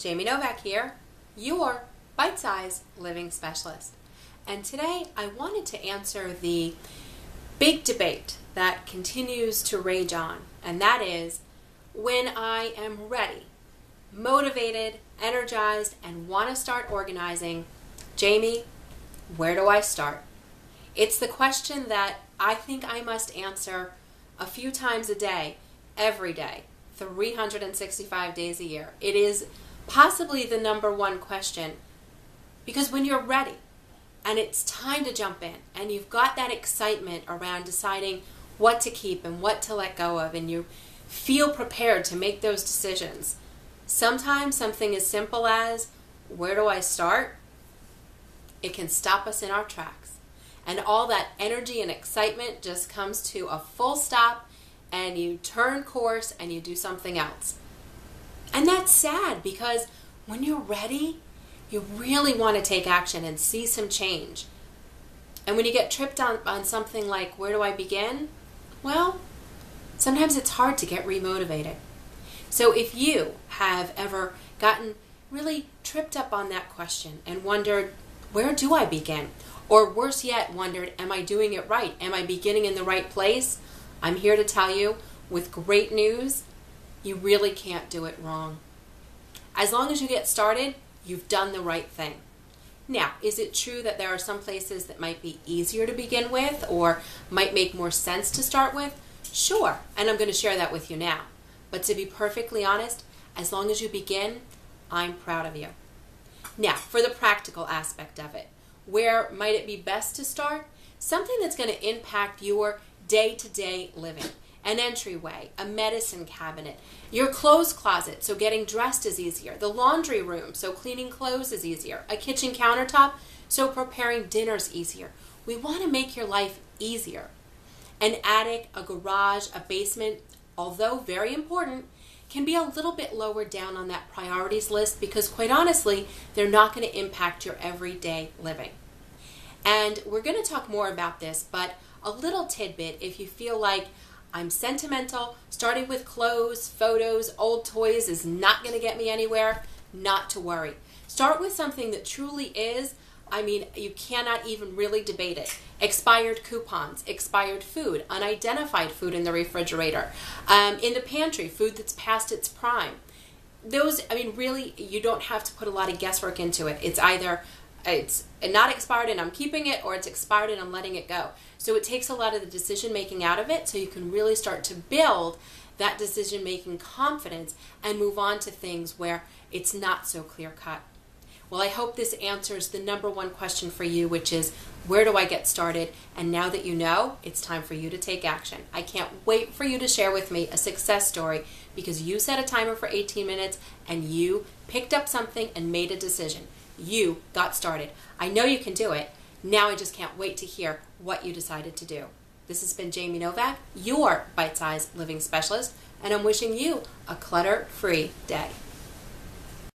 Jamie Novak here, your bite size living specialist. And today I wanted to answer the big debate that continues to rage on, and that is when I am ready, motivated, energized, and want to start organizing, Jamie, where do I start? It's the question that I think I must answer a few times a day, every day, 365 days a year. It is possibly the number one question because when you're ready and it's time to jump in and you've got that excitement around deciding what to keep and what to let go of and you feel prepared to make those decisions, sometimes something as simple as where do I start? It can stop us in our tracks. And all that energy and excitement just comes to a full stop and you turn course and you do something else. And that's sad because when you're ready, you really want to take action and see some change. And when you get tripped on, on something like, where do I begin? Well, sometimes it's hard to get remotivated. So if you have ever gotten really tripped up on that question and wondered, where do I begin? Or worse yet, wondered, am I doing it right? Am I beginning in the right place? I'm here to tell you with great news you really can't do it wrong. As long as you get started, you've done the right thing. Now, is it true that there are some places that might be easier to begin with or might make more sense to start with? Sure, and I'm going to share that with you now. But to be perfectly honest, as long as you begin, I'm proud of you. Now, for the practical aspect of it, where might it be best to start? Something that's going to impact your day to day living an entryway, a medicine cabinet, your clothes closet, so getting dressed is easier, the laundry room, so cleaning clothes is easier, a kitchen countertop, so preparing dinner's is easier. We want to make your life easier. An attic, a garage, a basement, although very important, can be a little bit lower down on that priorities list because, quite honestly, they're not going to impact your everyday living. And we're going to talk more about this, but a little tidbit if you feel like I'm sentimental. Starting with clothes, photos, old toys is not going to get me anywhere. Not to worry. Start with something that truly is, I mean, you cannot even really debate it. Expired coupons, expired food, unidentified food in the refrigerator, um, in the pantry, food that's past its prime. Those, I mean, really, you don't have to put a lot of guesswork into it. It's either it's not expired and I'm keeping it, or it's expired and I'm letting it go. So it takes a lot of the decision making out of it so you can really start to build that decision making confidence and move on to things where it's not so clear cut. Well, I hope this answers the number one question for you, which is where do I get started? And now that you know, it's time for you to take action. I can't wait for you to share with me a success story because you set a timer for 18 minutes and you picked up something and made a decision. You got started. I know you can do it. Now I just can't wait to hear what you decided to do. This has been Jamie Novak, your bite sized living specialist, and I'm wishing you a clutter free day.